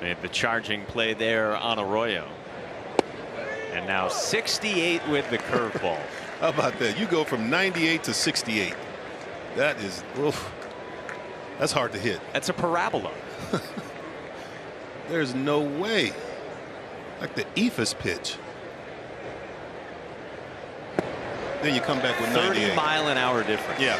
Made the charging play there on Arroyo. And now 68 with the curveball. How about that? You go from 98 to 68. That is, oof, that's hard to hit. That's a parabola. There's no way. Like the Eephus pitch. Then you come back with 30 mile an hour difference. Yeah.